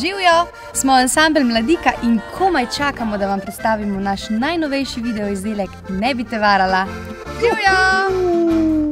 Živijo, smo ansambl Mladika in komaj čakamo, da vam predstavimo naš najnovejši video izdelek Ne bi te varala. Živijo!